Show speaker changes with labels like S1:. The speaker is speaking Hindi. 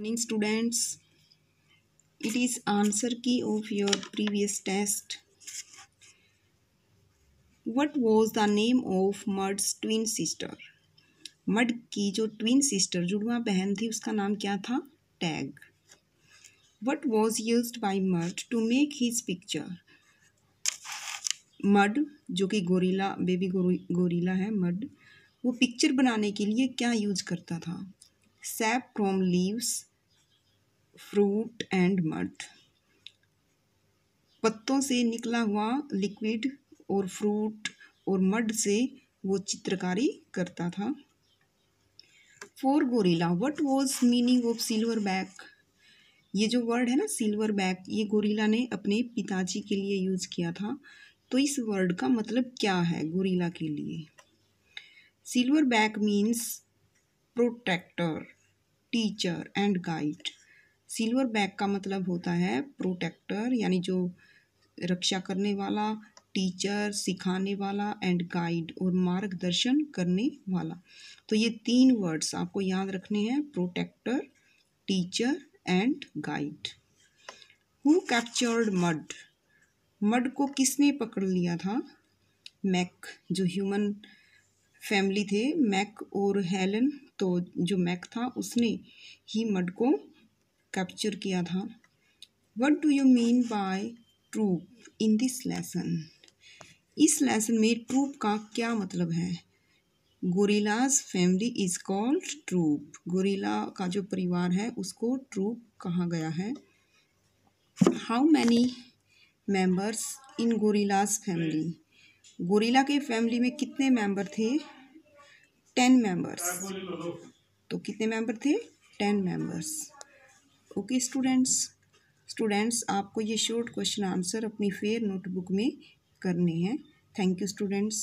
S1: morning, students. It is answer key of your previous test. What was the name of mud's twin sister? Mud की जो ट्विन सिस्टर जुड़वा बहन थी, उसका नाम क्या था? Tag what was used by Mud to make his picture Mud जो कि गोरीला बेबी गोरीला है मड वो पिक्चर बनाने के लिए क्या यूज़ करता था? Sap from leaves fruit and mud. पत्तों से निकला हुआ लिक्विड और फ्रूट और मड से वो चित्रकारी करता था। For gorilla what was meaning of silverback ये जो वर्ड है ना सिल्वर बैक ये गोरिल्ला ने अपने पिताजी के लिए यूज़ किया था। तो इस वर्ड का मतलब क्या है गोरिल्ला के लिए? Silverback means protector teacher and guide silverback का मतलब होता है प्रोटेक्टर, यानी जो रक्षा करने वाला, टीचर, सिखाने वाला एंड गाइड और मार्गदर्शन करने वाला। तो ये तीन वर्ड्स आपको याद रखने हैं protector teacher and guide who captured Mud Mud को किसने पकड़ लिया था? मैक जो ह्यूमन फैमिली थे मैक और हेलन तो जो मैक था, उसने ही मड को कैप्चर किया था। What do you mean by troop in this lesson इस लेसन में ट्रूप का क्या मतलब है? Gorillas family is called troop gorilla का जो परिवार है, उसको ट्रूप कहा गया है। How many members in gorillas family gorilla के फैमिली में कितने मेंबर थे? टेन मेंबर्स तो कितने मेंबर थे? Ten members okay students students आपको ये शॉर्ट क्वेश्चन आंसर अपनी फेयर नोटबुक में करने हैं. Thank you students